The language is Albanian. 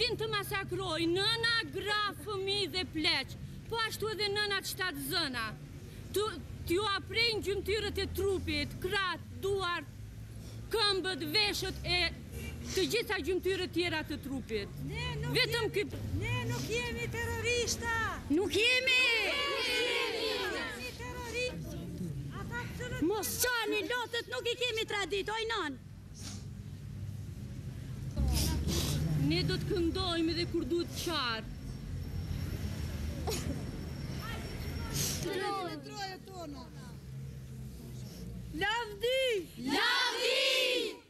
Din të masakrojë nëna, gra, fëmijë dhe pleq, po ashtu edhe nëna shtatzëna. T'jua prejnë gjymtyrët e trupit, krahët, duart, këmbët, veshët e Të gjitha gjymtyrët tjera të trupit. Ne nuk Vetëm jemi, ky... ne nuk jemi terrorista. Nuk jemi. Nuk jemi. Mos qani lotët nuk i kemi traditë, oj nan. Ne do të këndojmë dhe kur duhet qarë. Lavdi! Lavdi!